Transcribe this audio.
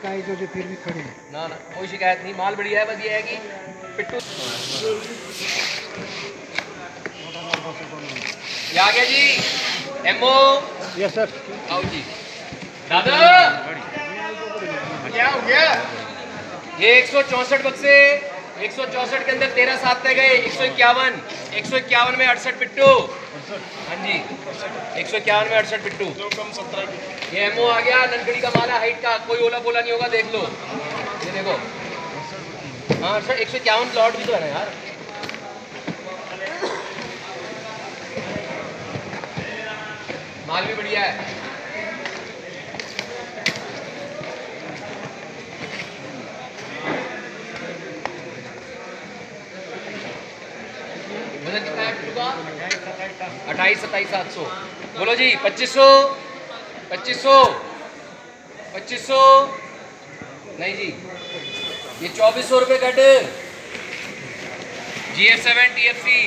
शिकायत जो फिर भी खड़े हैं। ना ना कोई शिकायत नहीं माल बढ़िया है बस ये है कि पिट्टू ये आ गया जी एमओ यस सर आओ जी। दादा! क्या हो गया? ये एक सौ चौसठ बक्से एक सौ चौसठ के अंदर तेरह सात तय गए एक सौ इक्यावन। एक सौ इक्यावन में अड़सठ पिट्टू हाँ जी, एक सौ इक्यावन में अड़सठ पिट्टू ये एमओ आ गया ननखड़ी का माला हाइट का, कोई ओला बोला नहीं होगा, देख लो। ये देखो। हाँ सर, एक सौ इक्यावन प्लॉट भी तो है ना यार। माल भी बढ़िया है वज़न कितना है पिट्टू का अट्ठाईस सत्ताईस सात सौ। बोलो जी, पच्चीस सौ पच्चीस सौ पच्चीस सौ। नहीं जी, ये चौबीस सौ रुपये cut. G F seven, T F C.